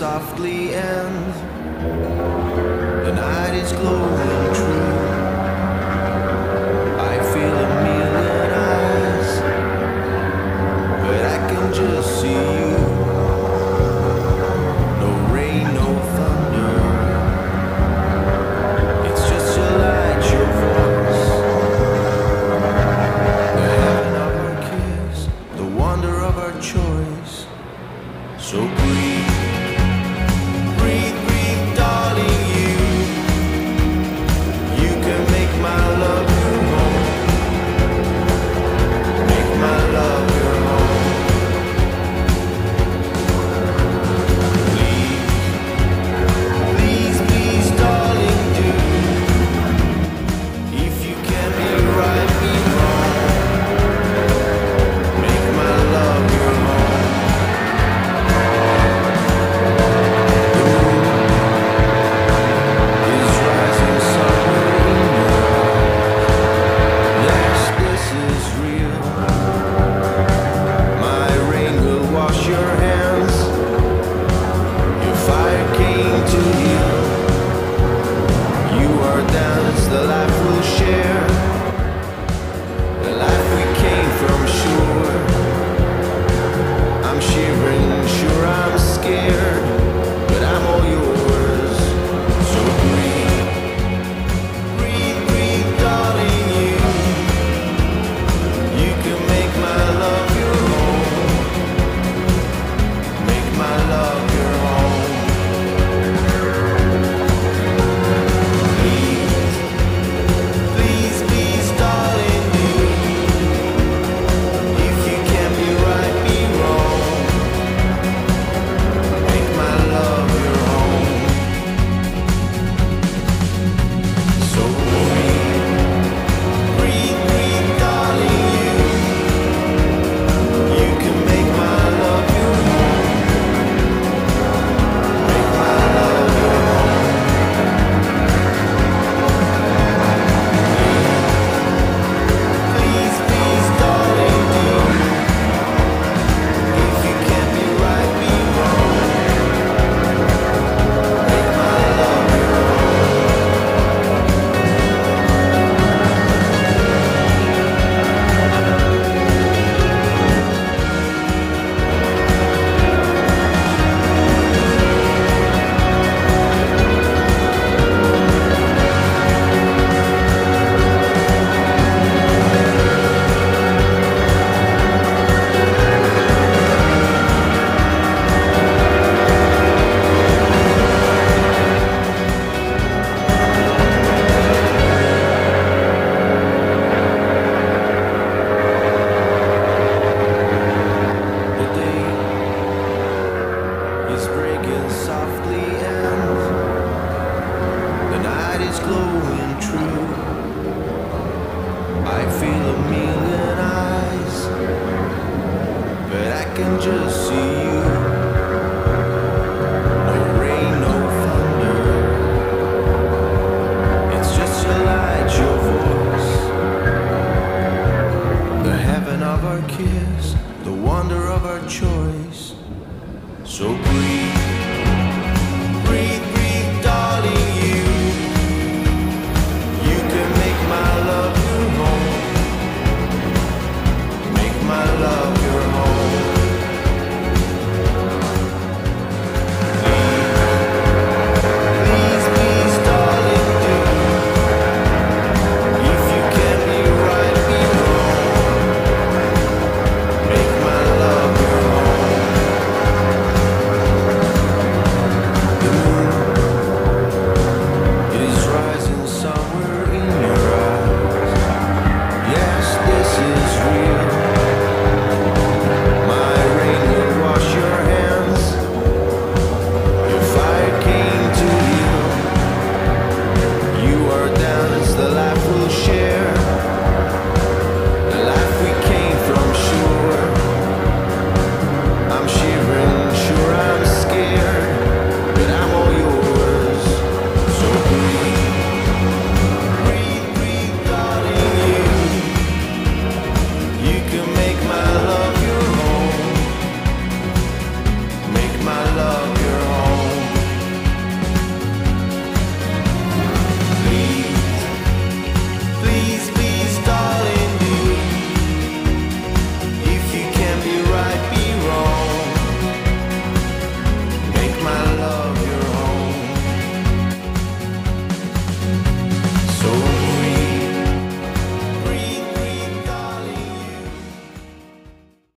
softly and the night is glowing true. I feel a million eyes, but I can just see you. No rain, no thunder. It's just your light, your voice. The heaven of our kiss, the wonder of our choice. So breathe. is glowing true. I feel a million eyes, but I can just see you. No rain, no thunder. It's just your light, your voice. The heaven of our kiss, the wonder of our choice. So breathe.